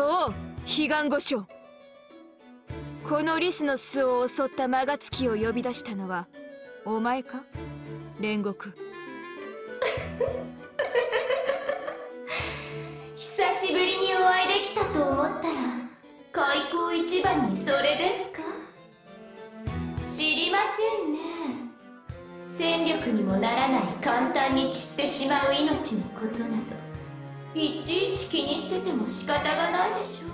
そう彼岸御将このリスの巣を襲ったマガツキを呼び出したのはお前か？煉獄。久しぶりにお会いできたと思ったら開口一番にそれですか？知りませんね。戦力にもならない簡単に散ってしまう命のことなど。いちいち気にしてても仕方がないでしょ？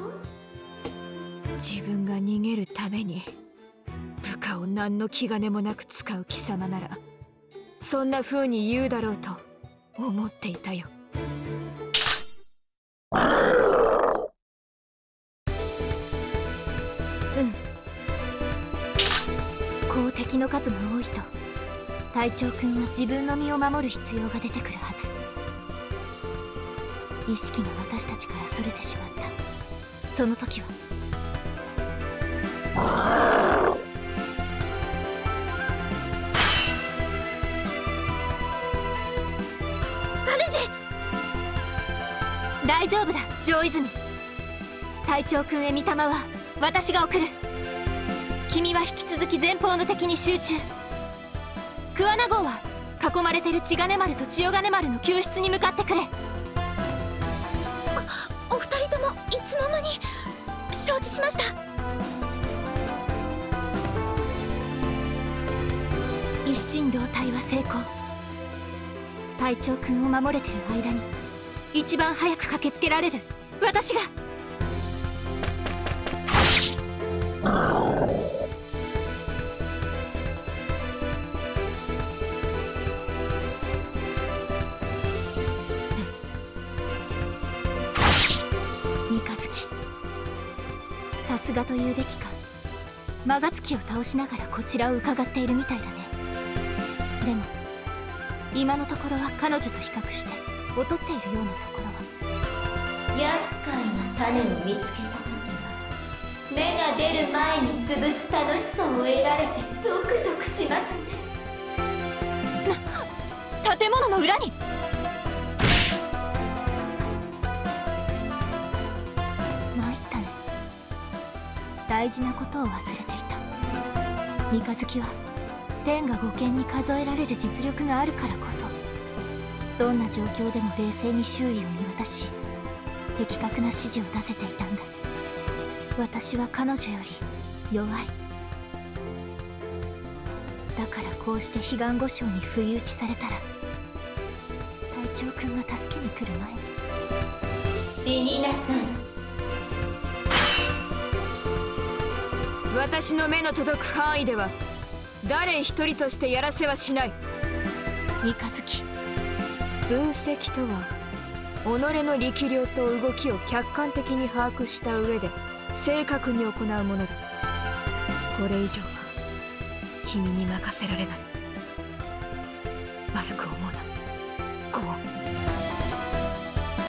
自分が逃げるために部下を何の気兼ねもなく使う貴様ならそんな風に言うだろうと思っていたよ。うん。こう敵の数が多いと隊長君は自分の身を守る必要が出てくるはず意識が私たちからそれてしまった。その時は。主大丈夫だ上泉。隊長君へ御霊は私が送る。君は引き続き前方の敵に集中。桑名号は囲まれてる千金丸と千代金丸の救出に向かってくれ。しました。一心同体は成功。隊長君を守れてる間に一番早く駆けつけられる。私が。さすがと言うべきか。マガツキを倒しながらこちらを伺っているみたいだね。でも今のところは彼女と比較して劣っているようなところは。厄介な種を見つけた時は芽が出る前に潰す楽しさを得られてゾクゾクしますね。建物の裏に大事なことを忘れていた。三日月は天が五剣に数えられる実力があるからこそどんな状況でも冷静に周囲を見渡し的確な指示を出せていたんだ。私は彼女より弱い。だからこうして彼岸御将に不意打ちされたら隊長君が助けに来る前に。死になさい。私の目の届く範囲では誰一人としてやらせはしない。三日月分析とは己の力量と動きを客観的に把握した上で正確に行うものだ。これ以上は君に任せられない。悪く思うな。